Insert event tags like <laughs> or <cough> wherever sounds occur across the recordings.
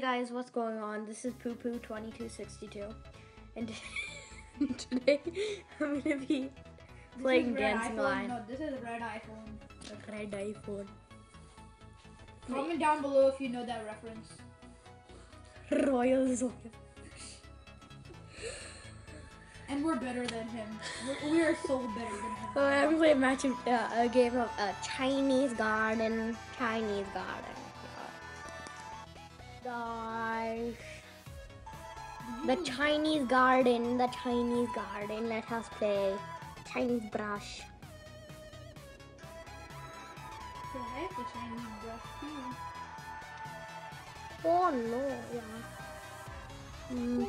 guys, what's going on? This is Poo Poo 2262, and <laughs> today I'm gonna be This playing Dancing iPhone. Line. No, this is red iPhone. Red iPhone. Comment down below if you know that reference. Royal Zoya. And we're better than him. We're, we are so better than him. <laughs> So I'm playing a match of uh, a game of uh, Chinese Garden. Chinese Garden. Guys. The Chinese Garden. The Chinese Garden. Let us play. Chinese brush. So I have the Chinese brush too. Oh no, yeah. Mm.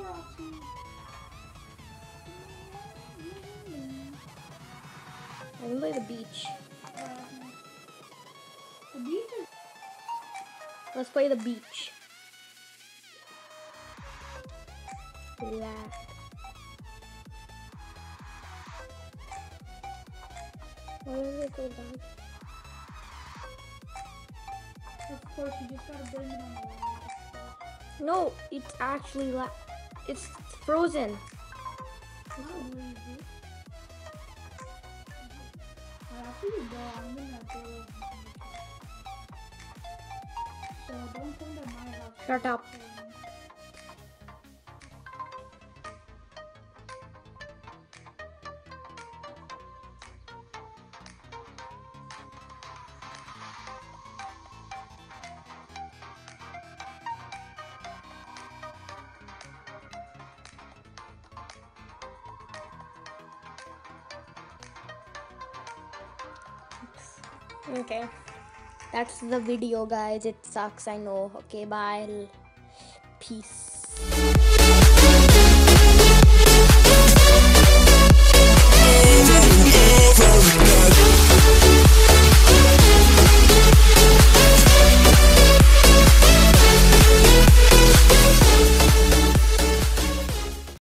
I can play the beach. Uh, the beach Let's play the beach. Left. Why does it go down? Of course, you just gotta it on the water. No, it's actually la- It's frozen. Not really. Okay. That's the video, guys. It sucks, I know. Okay, bye. Peace.